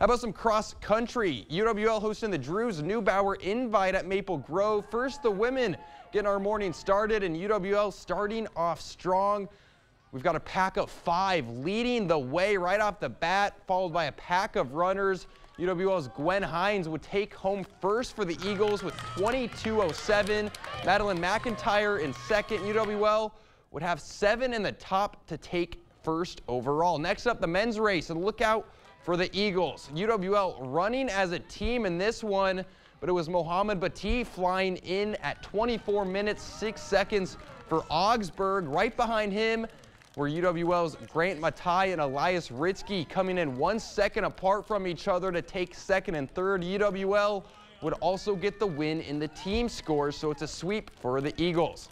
How about some cross country? UWL hosting the Drews Neubauer Invite at Maple Grove. First, the women getting our morning started, and UWL starting off strong. We've got a pack of five leading the way right off the bat, followed by a pack of runners. UWL's Gwen Hines would take home first for the Eagles with 22.07. Madeline McIntyre in second. UWL would have seven in the top to take first overall. Next up, the men's race, and look out for the Eagles. UWL running as a team in this one, but it was Mohamed Bati flying in at 24 minutes, 6 seconds for Augsburg. Right behind him were UWL's Grant Matai and Elias Ritzky coming in one second apart from each other to take second and third. UWL would also get the win in the team scores, so it's a sweep for the Eagles.